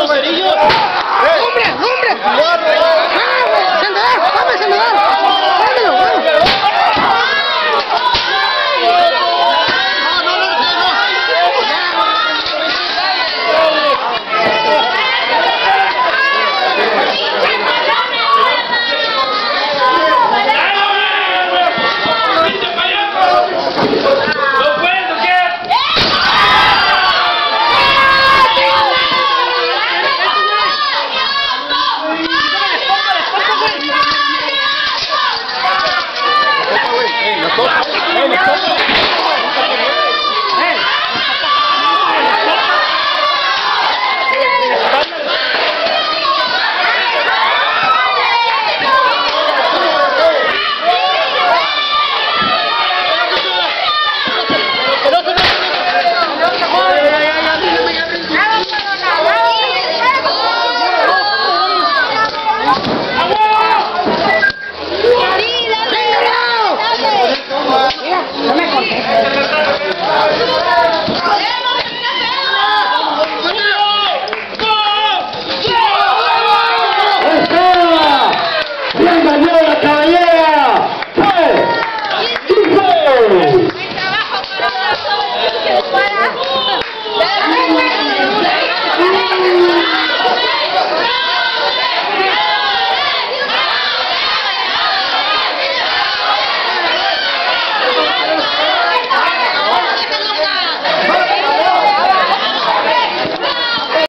los cerillos! ¡Hombre, hombre! 左手